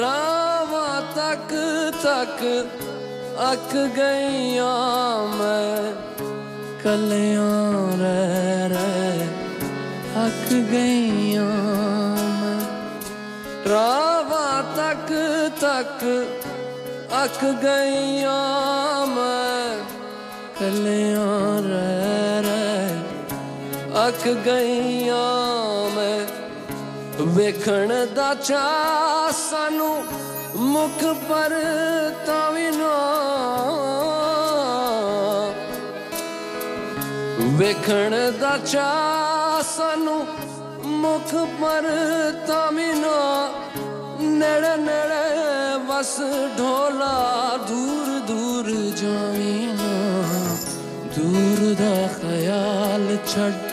ਰਾਵਾਂ ਤੱਕ ਤੱਕ ਅੱਕ ਗਈਆਂ ਮੈਂ। ਕੱਲਿਆਂ ਰਹਿ ਰਹਿ ਅੱਕ ਗਈਆਂ ਮੈਂ। ਰਾਵਾਂ ਤੱਕ ਤੱਕ ਅੱਕ ਗਈਆਂ ਮੈਂ। ਕੱਲਿਆਂ ਰਹਿ ਰਹਿ ਅੱਕ ਗਈਆਂ ਮੈਂ। ਵੇਖਣ ਦਾ ਚਾ ਸਾਨੂੰ ਮੁਖ ਪਰ ਤਾਂ ਵੀ ਨਾ। ਵੇਖਣ ਦਾ ਚਾ ਸਾਨੂੰ ਮੁਖ ਪਰ ਤਾਂ ਵੀ ਨਾ। ਨੇੜੇ ਨੇੜੇ ਵਸ ਢੋਲਾ ਦੂਰ ਦੂਰ ਜਾਵੀਂ ਨਾ। ਦੂਰ ਦਾ ਖਿਆਲ ਛੱਡ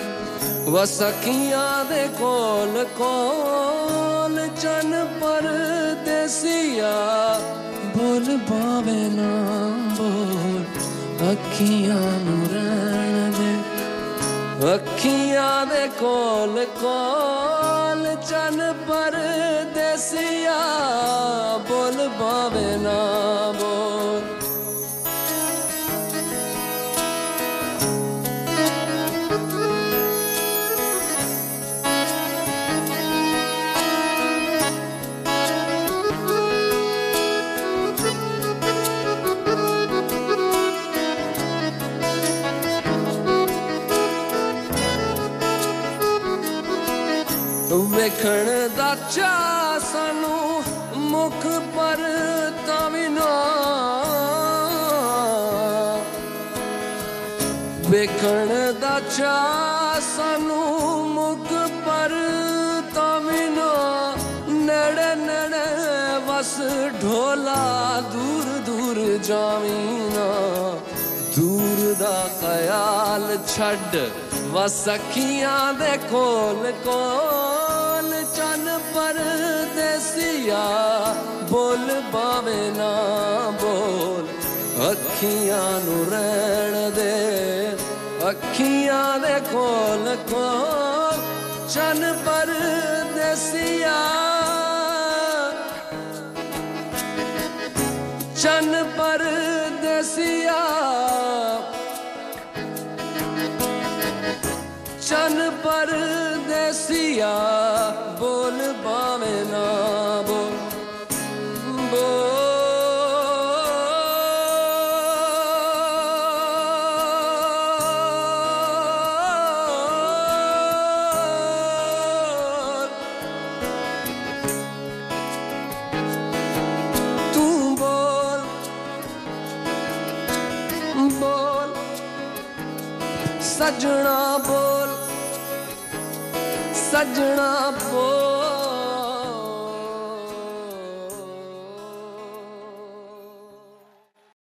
ਵਸਕੀਆਂ ਦੇ ਕੋਲ ਕੋਲ ਚੰਨ ਪਰਦੇਸੀਆ। ਬੋਲ ਬਾਵੇ ਨਾ ਬੋਲ ਅੱਖੀਆਂ ਨੂੰ ਰਹਿਣ ਦੇ। ਅੱਖੀਆਂ ਦੇ ਕੋਲ ਕੋਲ ਚੰਨ ਪਰਦੇਸੀਆ। ਵੇਖਣ ਦਾ ਚਾ ਸਾਨੂੰ ਮੁਖ ਪਰ ਤਾਂ ਵੀ ਨਾ। ਵੇਖਣ ਦਾ ਚਾ ਸਾਨੂੰ ਮੁਖ ਪਰ ਤਾਂ ਵੀ ਨਾ। ਨੇੜੇ ਨੇੜੇ ਵਸ ਢੋਲਾ ਦੂਰ ਦੂਰ ਜਾਵੀਂ ਨਾ। ਦੂਰ ਦਾ ਖਿਆਲ ਛੱਡ ਵਸ ਅੱਖੀਆਂ ਦੇ ਕੋਲ ਕੋਲ। ਪਰਦੇਸੀਆ ਬੋਲ ਬਾਵੇ ਨਾ ਬੋਲ। ਅੱਖੀਆਂ ਨੂੰ ਰਹਿਣ ਦੇ, ਅੱਖੀਆਂ ਦੇ ਕੋਲ ਕੋਲ ਚੰਨ ਪਰਦੇਸੀਆ। ਚੰਨ ਪਰਦੇਸੀਆ। ਚੰਨ ਪਰਦੇਸੀਆ, ਬੋਲ ਬਾਵੇਂ ਸਜਣਾ ਬੋਲ ਸਜਣਾ ਬੋਲ।